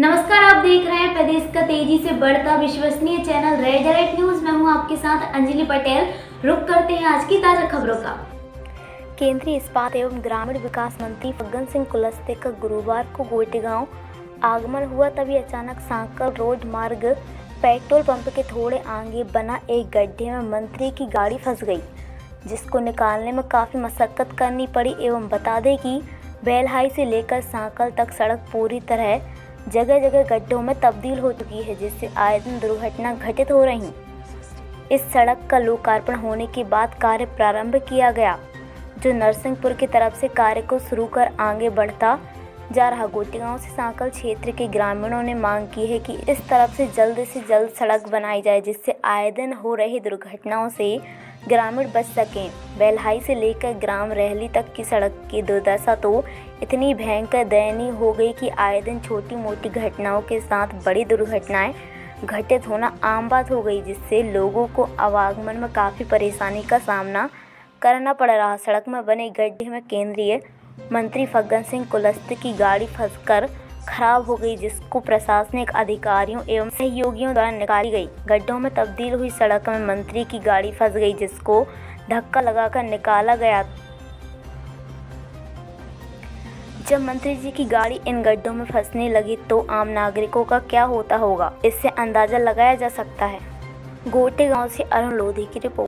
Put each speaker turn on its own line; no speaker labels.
नमस्कार, आप देख रहे हैं प्रदेश का तेज़ी से बढ़ता विश्वसनीय चैनल रेड न्यूज़। मैं हूँ आपके साथ अंजलि पटेल। रुक करते हैं आज की ताज़ा खबरों का।
केंद्रीय इस्पात एवं ग्रामीण विकास मंत्री फग्गन सिंह कुलस्ते का गुरुवार को गोटेगांव। आगमन हुआ तभी अचानक सांकल रोड मार्ग, पेट्रोल पंप के थोड़े आगे बना एक गड्ढे में मंत्री की गाड़ी फंस गई, जिसको निकालने में काफ़ी मशक्क़त करनी पड़ी एवं बता दें कि बेलहाई से लेकर सांकल तक सड़क पूरी तरह जगह जगह गड्ढों में तब्दील हो चुकी है, जिससे आए दिन दुर्घटना घटित हो रही। इस सड़क का लोकार्पण होने के बाद कार्य प्रारंभ किया गया, जो नरसिंहपुर की तरफ़ से कार्य को शुरू कर आगे बढ़ता जा रहा। गोटेगांव से सांकल क्षेत्र के ग्रामीणों ने मांग की है कि इस तरफ़ से जल्द से जल्द सड़क बनाई जाए, जिससे आए दिन हो रही दुर्घटनाओं से ग्रामीण बच सकें। बेलहाई से लेकर ग्राम रहली तक की सड़क की दुर्दशा तो इतनी भयंकर दयनीय हो गई कि आए दिन छोटी मोटी घटनाओं के साथ बड़ी दुर्घटनाएँ घटित होना आम बात हो गई, जिससे लोगों को आवागमन में काफ़ी परेशानी का सामना करना पड़ रहा। सड़क में बने गड्ढे में केंद्रीय मंत्री फग्गन सिंह कुलस्ते की गाड़ी फंसकर खराब हो गई, जिसको प्रशासनिक अधिकारियों एवं सहयोगियों द्वारा निकाली गई। गड्ढों में तब्दील हुई सड़क में मंत्री की गाड़ी फंस गई, जिसको धक्का लगाकर निकाला गया। जब मंत्री जी की गाड़ी इन गड्ढों में फंसने लगी तो आम नागरिकों का क्या होता होगा? इससे अंदाज़ा लगाया जा सकता है। गोटे गाँव से अरुण लोधी की रिपोर्ट।